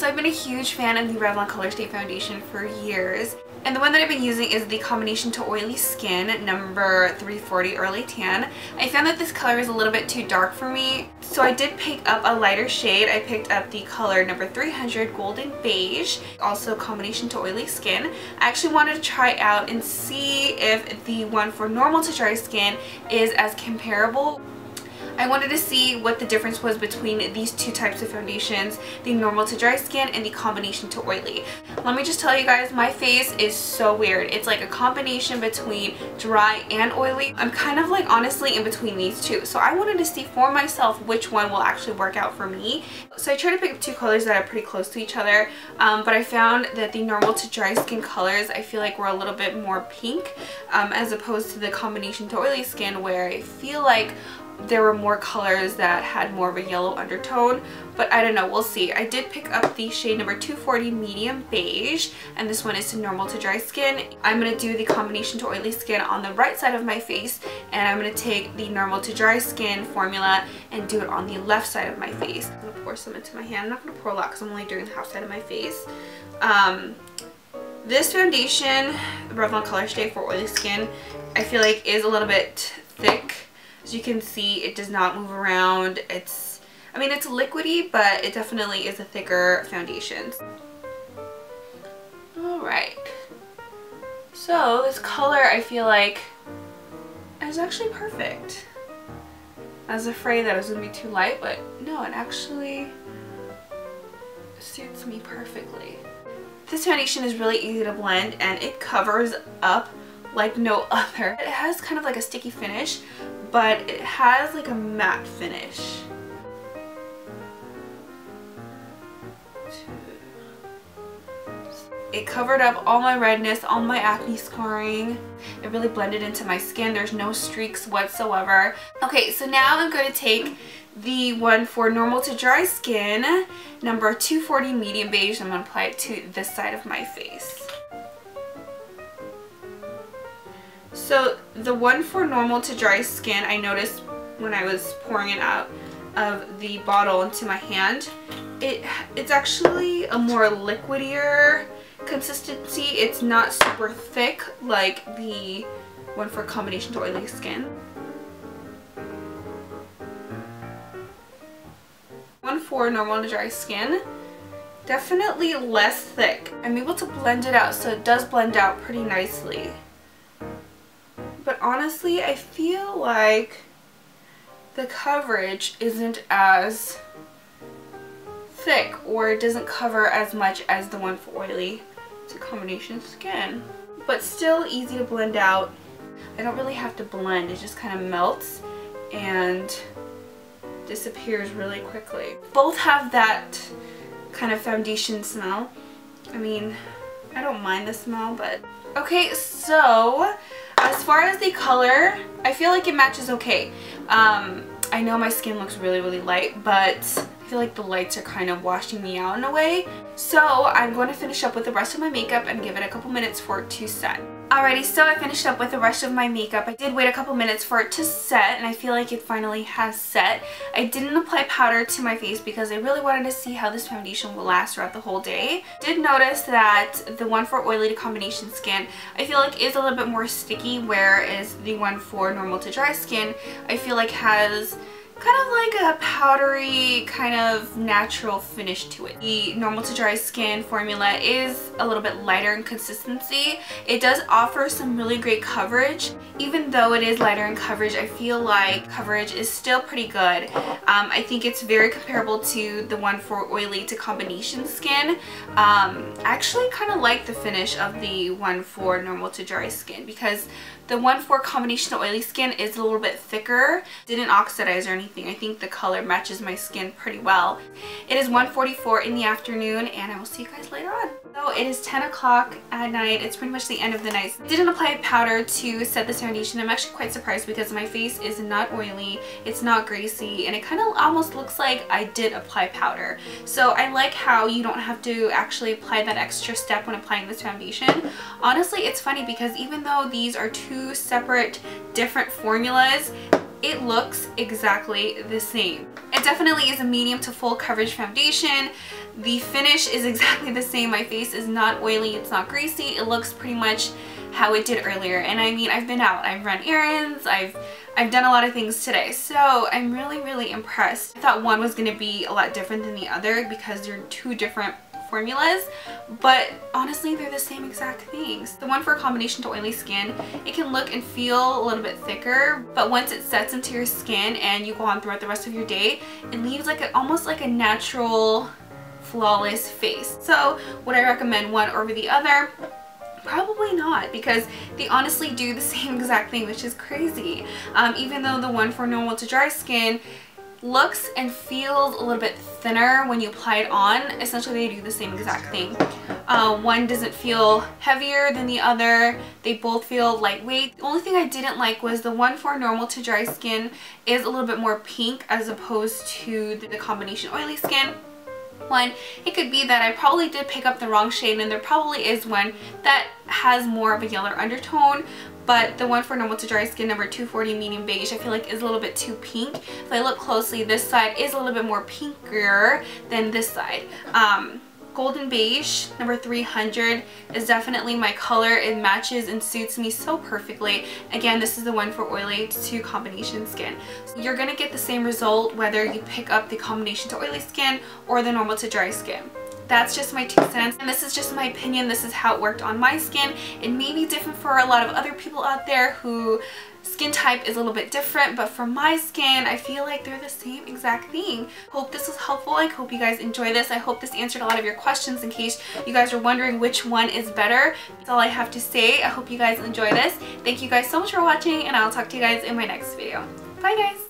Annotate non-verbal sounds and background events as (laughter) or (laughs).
So I've been a huge fan of the Revlon Colorstay Foundation for years. And the one that I've been using is the combination to oily skin number 340 early tan. I found that this color is a little bit too dark for me. So I did pick up a lighter shade. I picked up the color number 300 golden beige. Also combination to oily skin. I actually wanted to try out and see if the one for normal to dry skin is as comparable I wanted to see what the difference was between these two types of foundations, the normal to dry skin and the combination to oily. Let me just tell you guys, my face is so weird. It's like a combination between dry and oily. I'm kind of like honestly in between these two. So I wanted to see for myself which one will actually work out for me. So I tried to pick up two colors that are pretty close to each other, um, but I found that the normal to dry skin colors I feel like were a little bit more pink um, as opposed to the combination to oily skin where I feel like there were more colors that had more of a yellow undertone but I don't know we'll see. I did pick up the shade number 240 medium beige and this one is to normal to dry skin. I'm going to do the combination to oily skin on the right side of my face and I'm going to take the normal to dry skin formula and do it on the left side of my face. I'm going to pour some into my hand I'm not going to pour a lot because I'm only doing the half side of my face. Um, this foundation, the Revlon Colorstay for oily skin, I feel like is a little bit thick as you can see, it does not move around. It's, I mean, it's liquidy, but it definitely is a thicker foundation. Alright. So this color, I feel like, is actually perfect. I was afraid that it was going to be too light, but no, it actually suits me perfectly. This foundation is really easy to blend and it covers up like no (laughs) other. It has kind of like a sticky finish, but it has like a matte finish. It covered up all my redness, all my acne scarring. It really blended into my skin. There's no streaks whatsoever. Okay, so now I'm going to take the one for normal to dry skin, number 240 medium beige. I'm going to apply it to this side of my face. So the one for normal to dry skin, I noticed when I was pouring it out of the bottle into my hand, it it's actually a more liquidier consistency. It's not super thick like the one for combination to oily skin. One for normal to dry skin, definitely less thick. I'm able to blend it out so it does blend out pretty nicely honestly I feel like the coverage isn't as thick or it doesn't cover as much as the one for oily. It's a combination skin. But still easy to blend out. I don't really have to blend, it just kind of melts and disappears really quickly. Both have that kind of foundation smell. I mean, I don't mind the smell, but... Okay, so as far as the color, I feel like it matches okay. Um, I know my skin looks really, really light, but I feel like the lights are kind of washing me out in a way. So I'm going to finish up with the rest of my makeup and give it a couple minutes for it to set. Alrighty, so I finished up with the rest of my makeup. I did wait a couple minutes for it to set and I feel like it finally has set. I didn't apply powder to my face because I really wanted to see how this foundation will last throughout the whole day. Did notice that the one for oily to combination skin I feel like is a little bit more sticky whereas the one for normal to dry skin I feel like has kind of like a powdery kind of natural finish to it. The normal to dry skin formula is a little bit lighter in consistency. It does offer some really great coverage. Even though it is lighter in coverage, I feel like coverage is still pretty good. Um, I think it's very comparable to the one for oily to combination skin. Um, I actually kind of like the finish of the one for normal to dry skin because the one for combination oily skin is a little bit thicker. Didn't oxidize or anything. I think the color matches my skin pretty well. It is 1.44 in the afternoon and I will see you guys later on. So it is 10 o'clock at night. It's pretty much the end of the night. Didn't apply powder to set this foundation. I'm actually quite surprised because my face is not oily. It's not greasy and it kind of almost looks like I did apply powder. So I like how you don't have to actually apply that extra step when applying this foundation. Honestly, it's funny because even though these are two separate different formulas, it looks exactly the same. It definitely is a medium to full coverage foundation. The finish is (laughs) exactly the same. My face is not oily, it's not greasy. It looks pretty much how it did earlier. And I mean, I've been out, I've run errands, I've I've done a lot of things today. So I'm really, really impressed. I thought one was going to be a lot different than the other because they're two different formulas, but honestly, they're the same exact things. The one for combination to oily skin, it can look and feel a little bit thicker, but once it sets into your skin and you go on throughout the rest of your day, it leaves like a, almost like a natural flawless face. So would I recommend one over the other? Probably not because they honestly do the (laughs) same exact thing which is crazy. Um, even though the one for normal to dry skin looks and feels a little bit thinner when you apply it on. Essentially, they do the same exact thing. Uh, one doesn't feel heavier than the other. They both feel lightweight. The only thing I didn't like was the one for normal to dry skin is a little bit more pink as opposed to the combination oily skin one. It could be that I probably did pick up the wrong shade and there probably is one that has more of a yellow undertone but the one for normal to dry skin number 240 medium beige I feel like is a little bit too pink. If I look closely this side is a little bit more pinkier than this side. Um, Golden Beige, number 300, is definitely my color. It matches and suits me so perfectly. Again, this is the one for oily to combination skin. So you're to get the same result whether you pick up the combination to oily skin or the normal to dry skin. That's just my two cents and this is just my opinion. This is how it worked on my skin. It may be different for a lot of other people out there who skin type is a little bit different but for my skin I feel like they're the same exact thing. Hope this was helpful. I hope you guys enjoy this. I hope this answered a lot of your questions in case you guys are wondering which one is better. That's all I have to say. I hope you guys enjoy this. Thank you guys so much for watching and I'll talk to you guys in my next video. Bye guys!